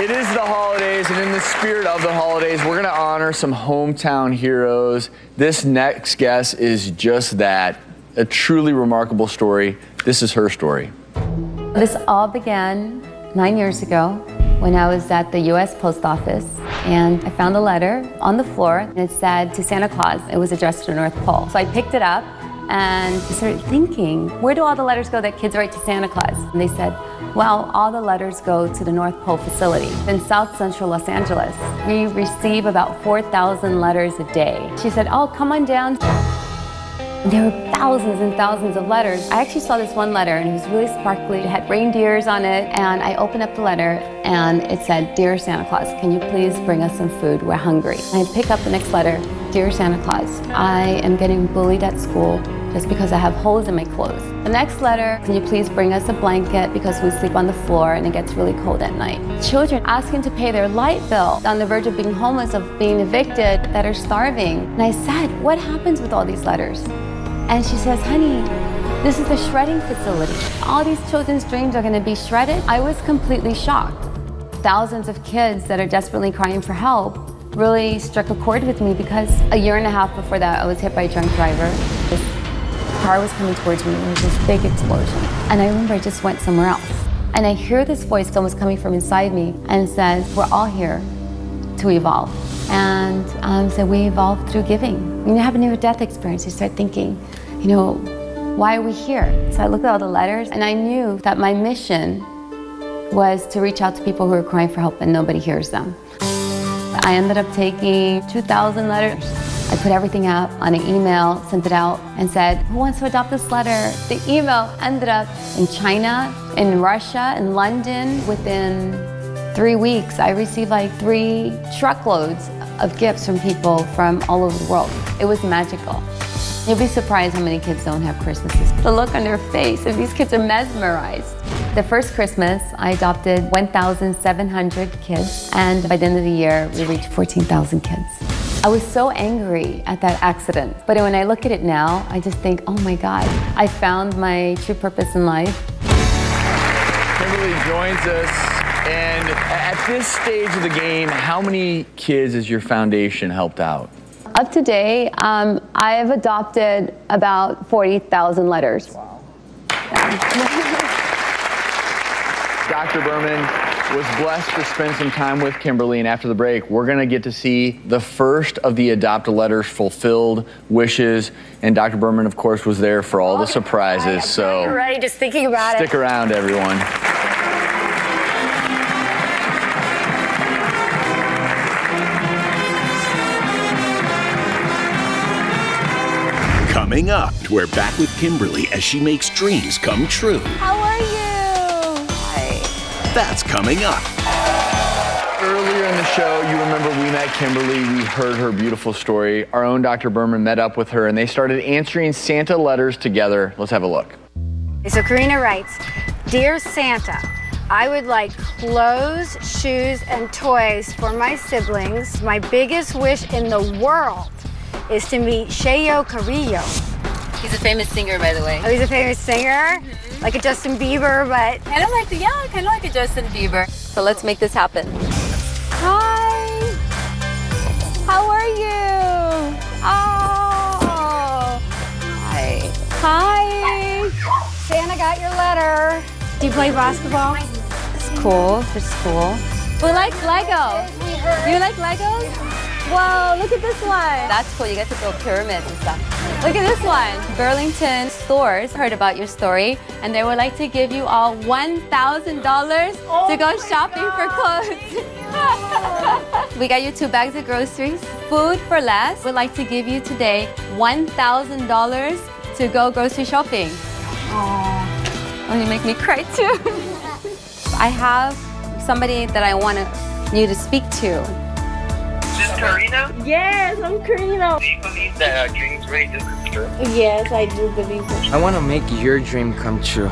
It is the holidays, and in the spirit of the holidays, we're to honor some hometown heroes. This next guest is just that a truly remarkable story. This is her story. This all began nine years ago when I was at the US Post Office and I found a letter on the floor and it said to Santa Claus. It was addressed to the North Pole. So I picked it up and started thinking, where do all the letters go that kids write to Santa Claus? And they said, well, all the letters go to the North Pole facility in South Central Los Angeles. We receive about 4,000 letters a day. She said, oh, come on down. There were thousands and thousands of letters. I actually saw this one letter and it was really sparkly. It had reindeers on it. And I opened up the letter and it said, Dear Santa Claus, can you please bring us some food? We're hungry. I pick up the next letter. Dear Santa Claus, I am getting bullied at school just because I have holes in my clothes. The next letter, can you please bring us a blanket because we sleep on the floor and it gets really cold at night. Children asking to pay their light bill on the verge of being homeless, of being evicted, that are starving. And I said, what happens with all these letters? And she says, honey, this is the shredding facility. All these children's dreams are gonna be shredded. I was completely shocked. Thousands of kids that are desperately crying for help really struck a chord with me because a year and a half before that, I was hit by a drunk driver. This car was coming towards me, and there was this big explosion. And I remember I just went somewhere else. And I hear this voice almost coming from inside me and says, we're all here to evolve. And um, so we evolve through giving. When you have a near-death experience, you start thinking, you know, why are we here? So I looked at all the letters and I knew that my mission was to reach out to people who are crying for help and nobody hears them. I ended up taking 2,000 letters. I put everything out on an email, sent it out, and said, who wants to adopt this letter? The email ended up in China, in Russia, in London. Within three weeks, I received like three truckloads of gifts from people from all over the world. It was magical. You'll be surprised how many kids don't have Christmases. The look on their face of these kids are mesmerized. The first Christmas, I adopted 1,700 kids, and by the end of the year, we reached 14,000 kids. I was so angry at that accident, but when I look at it now, I just think, oh my God, I found my true purpose in life. Kimberly joins us, and at this stage of the game, how many kids has your foundation helped out? Up to date, um, I've adopted about 40,000 letters. Wow. Dr. Berman was blessed to spend some time with Kimberly, and after the break, we're going to get to see the first of the adopt a letters fulfilled wishes. And Dr. Berman, of course, was there for all the surprises. So, ready just thinking about stick it. Stick around, everyone. Coming up, we're back with Kimberly as she makes dreams come true. How are you? Hi. That's coming up. Earlier in the show, you remember we met Kimberly, we heard her beautiful story. Our own Dr. Berman met up with her and they started answering Santa letters together. Let's have a look. So Karina writes, Dear Santa, I would like clothes, shoes, and toys for my siblings. My biggest wish in the world is to meet Cheyo Carrillo. He's a famous singer, by the way. Oh, he's a famous singer? Mm -hmm. Like a Justin Bieber, but... Kind of like, the yeah, kind of like a Justin Bieber. So let's make this happen. Hi! How are you? Oh! Hi. Hi! Santa got your letter. Do you play basketball? It's cool. It's cool. We like Lego. You like Legos? Whoa, look at this one. That's cool. You get to build pyramids and stuff. Look at this one. Burlington stores heard about your story and they would like to give you all $1,000 oh to go shopping God. for clothes. we got you two bags of groceries. Food for less We'd like to give you today $1,000 to go grocery shopping. Oh, you make me cry too. I have somebody that I want you to speak to. This is Karina? Yes, I'm Karina. Do you believe that uh, dreams really do come true? Yes, I do believe it. I want to make your dream come true.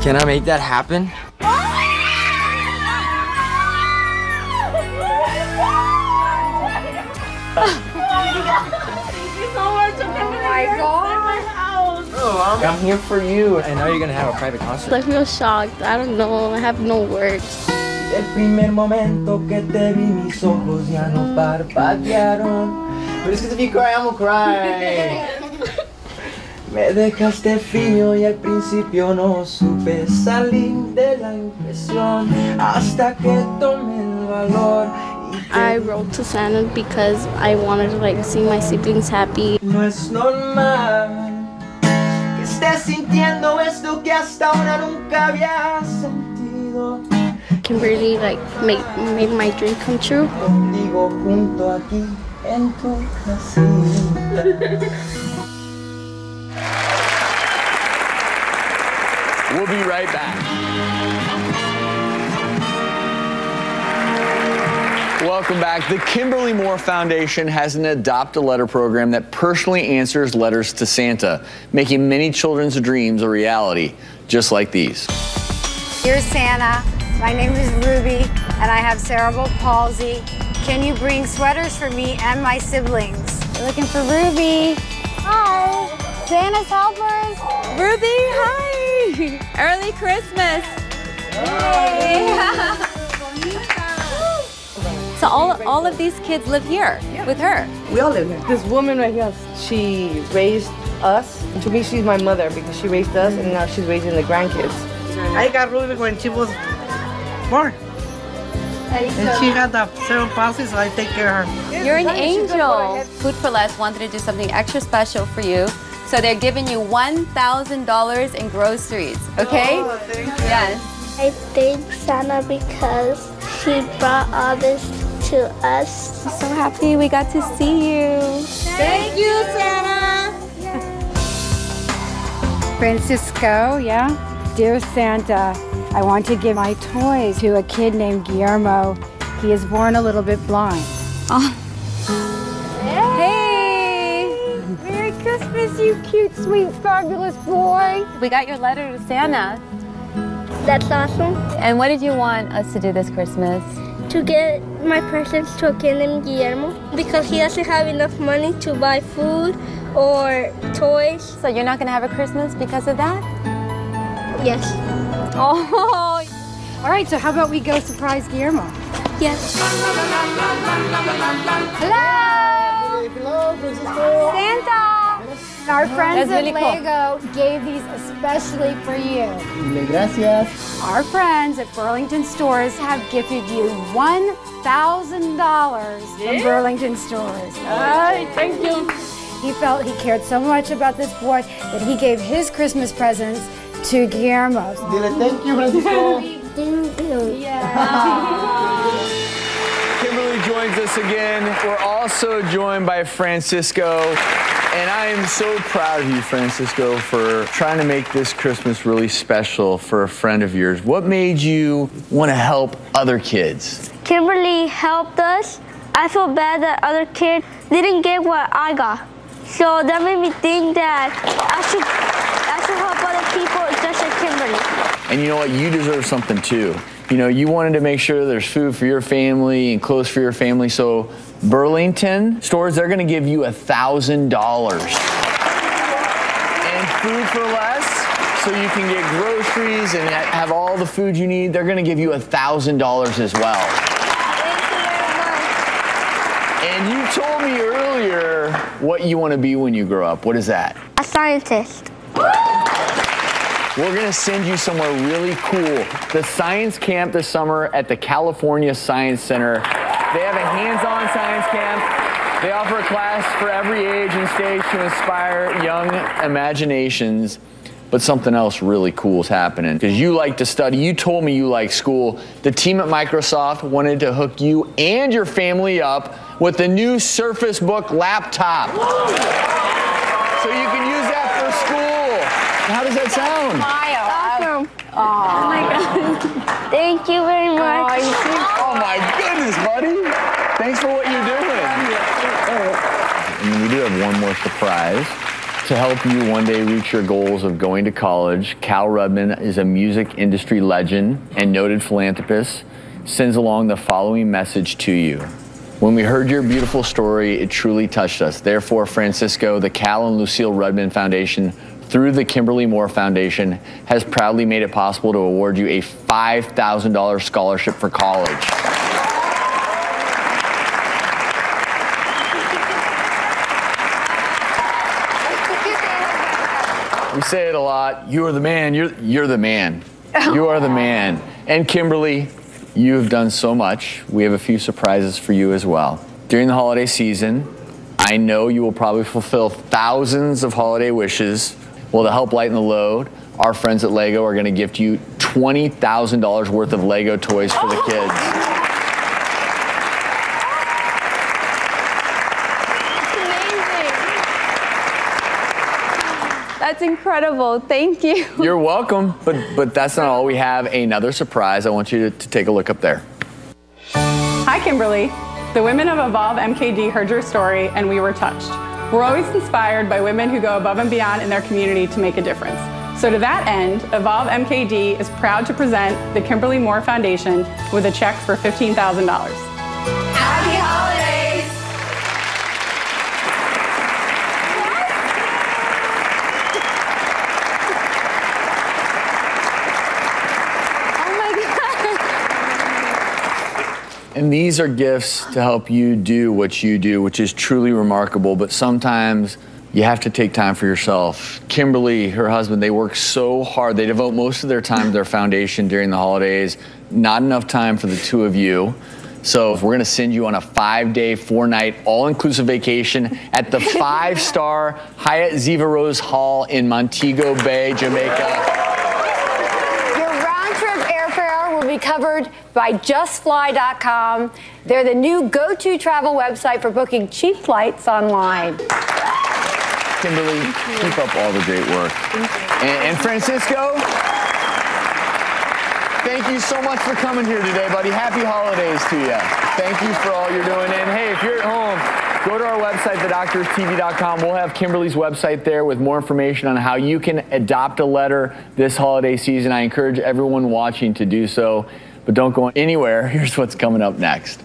Can I make that happen? Oh my god! Oh, I'm here for you. I know you're gonna have a private concert. I feel shocked. I don't know. I have no words. El primer momento que te vi, mis ojos ya no parpadearon. It's 'cause if you cry, I'm cry. Me dejaste frío y al principio no supe salir de la impresión hasta que tomé el valor. I wrote to Santa because I wanted to like see my siblings happy. No es normal que estés sintiendo esto que hasta ahora nunca había sentido. Kimberly like make made my dream come true. Contigo junto aquí en tu casita. We'll be right back. Welcome back. The Kimberly Moore Foundation has an Adopt a Letter program that personally answers letters to Santa, making many children's dreams a reality, just like these. Dear Santa, my name is Ruby and I have cerebral palsy. Can you bring sweaters for me and my siblings? We're looking for Ruby. Hi. Santa's helpers. Ruby, hi! Early Christmas! Yay. so all, all of these kids live here with her. We all live here. This woman right here, she raised us. To me, she's my mother because she raised us and now she's raising the grandkids. I got Ruby when she was born. And she had the cerebral palsy, so I take care of her. You're an angel. Food for Less wanted to do something extra special for you. So they're giving you $1,000 in groceries, okay? Oh, yes. I thank Santa because he brought all this to us. I'm so happy we got to see you. Thank you, Santa. Francisco, yeah? Dear Santa, I want to give my toys to a kid named Guillermo. He is born a little bit blind. Oh. Hey! Merry Christmas, you cute, sweet, fabulous boy. We got your letter to Santa. That's awesome. And what did you want us to do this Christmas? To get my presents to a kid named Guillermo because he doesn't have enough money to buy food or toys. So you're not gonna have a Christmas because of that? Yes. Oh, All right, so how about we go surprise Guillermo? Yes. Hello! Santa! Our friends That's really at cool. Lego gave these especially for you. Gracias. Our friends at Burlington Stores have gifted you $1,000 from Burlington Stores. Ay, thank you. He felt he cared so much about this boy that he gave his Christmas presents to Guillermo. Dile thank you, Francisco. Thank you. Kimberly joins us again. We're also joined by Francisco. And I am so proud of you, Francisco, for trying to make this Christmas really special for a friend of yours. What made you want to help other kids? Kimberly helped us. I feel bad that other kids didn't get what I got. So that made me think that I should I should help other people just like Kimberly. And you know what? You deserve something too. You know, you wanted to make sure there's food for your family and clothes for your family. So, Burlington stores, they're going to give you a $1,000 and food for less. So you can get groceries and have all the food you need. They're going to give you a $1,000 as well. And you told me earlier what you want to be when you grow up. What is that? A scientist. We're gonna send you somewhere really cool. The science camp this summer at the California Science Center. They have a hands-on science camp. They offer a class for every age and stage to inspire young imaginations. But something else really cool is happening because you like to study. You told me you like school. The team at Microsoft wanted to hook you and your family up with the new Surface Book laptop. So you can use that for school. How does that sound? Awesome. Oh my god. Thank you very oh, much. Oh my goodness, buddy. Thanks for what you're doing. And we do have one more surprise. To help you one day reach your goals of going to college, Kal Rudman is a music industry legend and noted philanthropist, sends along the following message to you. When we heard your beautiful story, it truly touched us. Therefore, Francisco, the Kal and Lucille Rudman Foundation through the Kimberly Moore Foundation has proudly made it possible to award you a $5,000 scholarship for college. We say it a lot. You are the man. You're, you're the man. You are the man. And Kimberly, you have done so much. We have a few surprises for you as well. During the holiday season, I know you will probably fulfill thousands of holiday wishes. Well, to help lighten the load, our friends at Lego are going to gift you $20,000 worth of Lego toys for the oh, kids. That's incredible. Thank you. You're welcome, but but that's not all. We have another surprise. I want you to, to take a look up there. Hi, Kimberly. The women of Evolve MKD heard your story and we were touched. We're always inspired by women who go above and beyond in their community to make a difference. So, to that end, Evolve MKD is proud to present the Kimberly Moore Foundation with a check for $15,000. And these are gifts to help you do what you do, which is truly remarkable. But sometimes you have to take time for yourself. Kimberly, her husband, they work so hard. They devote most of their time to their foundation during the holidays. Not enough time for the two of you. So we're gonna send you on a five-day, four-night, all-inclusive vacation at the five-star Hyatt Ziva Rose Hall in Montego Bay, Jamaica. Your round trip airfare will be covered by justfly.com. They're the new go to travel website for booking cheap flights online. Kimberly, keep up all the great work. And, and Francisco, thank you so much for coming here today, buddy. Happy holidays to you. Thank you for all you're doing. And hey, if you're at home, go to our website, thedoctorstv.com. We'll have Kimberly's website there with more information on how you can adopt a letter this holiday season. I encourage everyone watching to do so. But don't go anywhere. Here's what's coming up next.